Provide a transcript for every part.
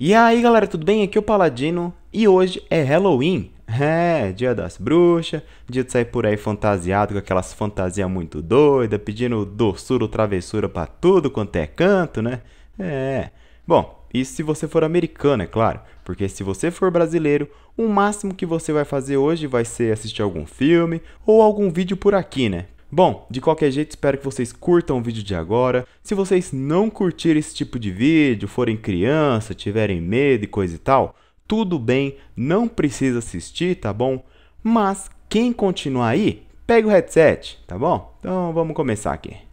E aí galera, tudo bem? Aqui é o Paladino e hoje é Halloween. É, dia das bruxas, dia de sair por aí fantasiado com aquelas fantasias muito doidas, pedindo doçura ou travessura pra tudo quanto é canto, né? É. Bom, isso se você for americano, é claro, porque se você for brasileiro, o máximo que você vai fazer hoje vai ser assistir algum filme ou algum vídeo por aqui, né? Bom, de qualquer jeito, espero que vocês curtam o vídeo de agora. Se vocês não curtirem esse tipo de vídeo, forem criança, tiverem medo e coisa e tal, tudo bem, não precisa assistir, tá bom? Mas quem continuar aí, pega o headset, tá bom? Então vamos começar aqui.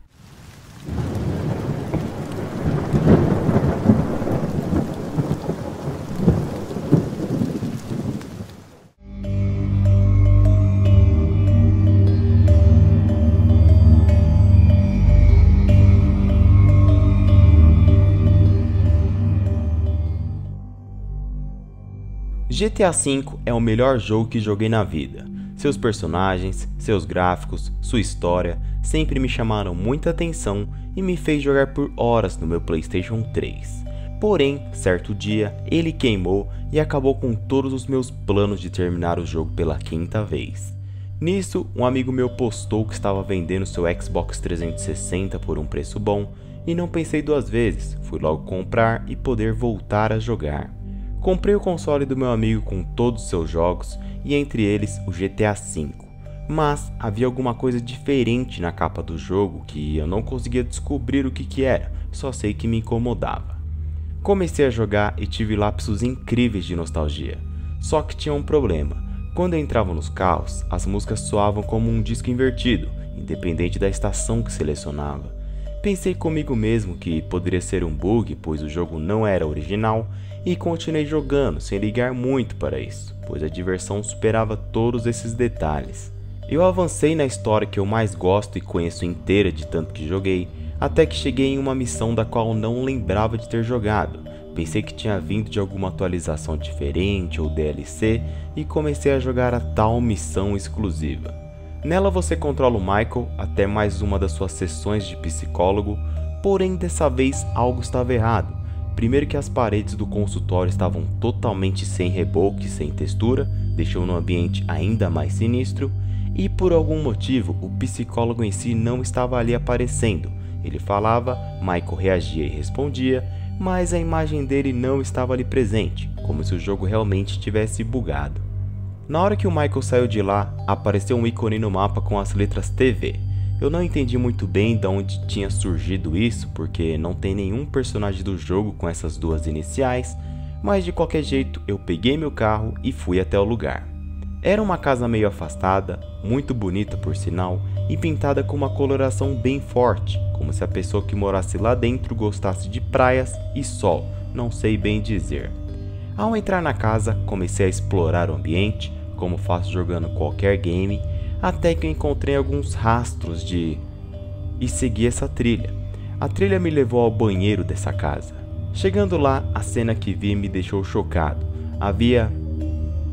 GTA V é o melhor jogo que joguei na vida. Seus personagens, seus gráficos, sua história sempre me chamaram muita atenção e me fez jogar por horas no meu PlayStation 3. Porém, certo dia, ele queimou e acabou com todos os meus planos de terminar o jogo pela quinta vez. Nisso, um amigo meu postou que estava vendendo seu Xbox 360 por um preço bom e não pensei duas vezes, fui logo comprar e poder voltar a jogar. Comprei o console do meu amigo com todos os seus jogos e entre eles o GTA V. Mas havia alguma coisa diferente na capa do jogo que eu não conseguia descobrir o que, que era, só sei que me incomodava. Comecei a jogar e tive lapsos incríveis de nostalgia. Só que tinha um problema. Quando eu entrava nos carros, as músicas soavam como um disco invertido, independente da estação que selecionava. Pensei comigo mesmo que poderia ser um bug, pois o jogo não era original, e continuei jogando sem ligar muito para isso, pois a diversão superava todos esses detalhes. Eu avancei na história que eu mais gosto e conheço inteira de tanto que joguei, até que cheguei em uma missão da qual não lembrava de ter jogado. Pensei que tinha vindo de alguma atualização diferente ou DLC e comecei a jogar a tal missão exclusiva. Nela você controla o Michael até mais uma das suas sessões de psicólogo, porém dessa vez algo estava errado. Primeiro que as paredes do consultório estavam totalmente sem reboque, sem textura, deixando o ambiente ainda mais sinistro, e por algum motivo o psicólogo em si não estava ali aparecendo. Ele falava, Michael reagia e respondia, mas a imagem dele não estava ali presente, como se o jogo realmente tivesse bugado. Na hora que o Michael saiu de lá, apareceu um ícone no mapa com as letras TV. Eu não entendi muito bem de onde tinha surgido isso, porque não tem nenhum personagem do jogo com essas duas iniciais, mas de qualquer jeito eu peguei meu carro e fui até o lugar. Era uma casa meio afastada, muito bonita por sinal, e pintada com uma coloração bem forte, como se a pessoa que morasse lá dentro gostasse de praias e sol, não sei bem dizer. Ao entrar na casa, comecei a explorar o ambiente, como faço jogando qualquer game, até que eu encontrei alguns rastros de. e segui essa trilha. A trilha me levou ao banheiro dessa casa. Chegando lá, a cena que vi me deixou chocado. Havia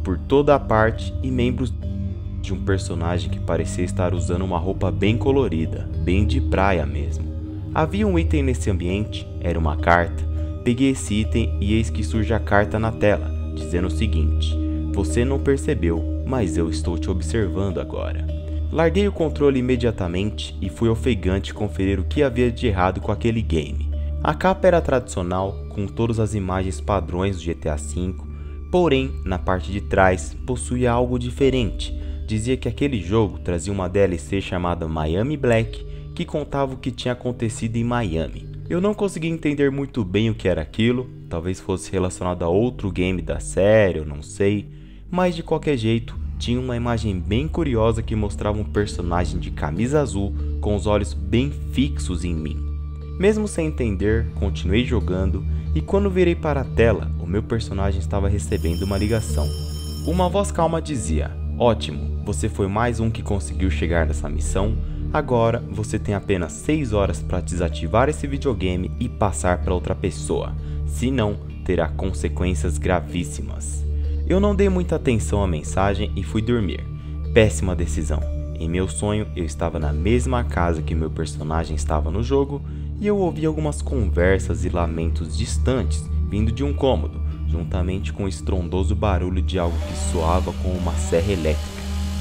por toda a parte e membros de um personagem que parecia estar usando uma roupa bem colorida, bem de praia mesmo. Havia um item nesse ambiente, era uma carta. Peguei esse item e eis que surge a carta na tela, dizendo o seguinte: Você não percebeu, mas eu estou te observando agora. Larguei o controle imediatamente e fui ofegante conferir o que havia de errado com aquele game. A capa era tradicional, com todas as imagens padrões do GTA V, porém, na parte de trás possuía algo diferente. Dizia que aquele jogo trazia uma DLC chamada Miami Black, que contava o que tinha acontecido em Miami. Eu não consegui entender muito bem o que era aquilo, talvez fosse relacionado a outro game da série, eu não sei, mas de qualquer jeito, tinha uma imagem bem curiosa que mostrava um personagem de camisa azul com os olhos bem fixos em mim. Mesmo sem entender, continuei jogando e quando virei para a tela, o meu personagem estava recebendo uma ligação. Uma voz calma dizia: Ótimo, você foi mais um que conseguiu chegar nessa missão. Agora você tem apenas 6 horas para desativar esse videogame e passar para outra pessoa, senão terá consequências gravíssimas. Eu não dei muita atenção à mensagem e fui dormir. Péssima decisão. Em meu sonho, eu estava na mesma casa que meu personagem estava no jogo e eu ouvi algumas conversas e lamentos distantes vindo de um cômodo, juntamente com o estrondoso barulho de algo que soava como uma serra elétrica.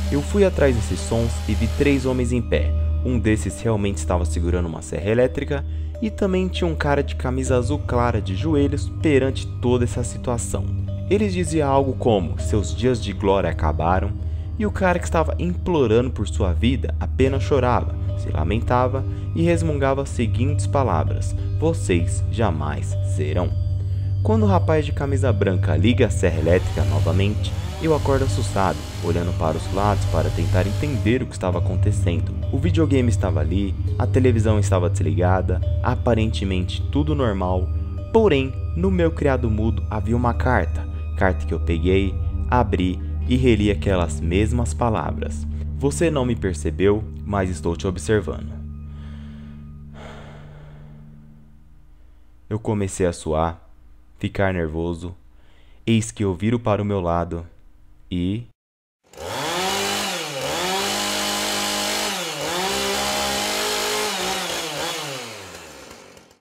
Eu fui atrás desses sons e vi três homens em pé. Um desses realmente estava segurando uma serra elétrica e também tinha um cara de camisa azul clara de joelhos perante toda essa situação. Eles diziam algo como: seus dias de glória acabaram, e o cara que estava implorando por sua vida apenas chorava, se lamentava e resmungava as seguintes palavras: Vocês jamais serão. Quando o rapaz de camisa branca liga a serra elétrica novamente, eu acordo assustado, olhando para os lados para tentar entender o que estava acontecendo. O videogame estava ali, a televisão estava desligada, aparentemente tudo normal. Porém, no meu criado mudo havia uma carta, carta que eu peguei, abri e reli aquelas mesmas palavras. Você não me percebeu, mas estou te observando. Eu comecei a suar, ficar nervoso, eis que eu viro para o meu lado e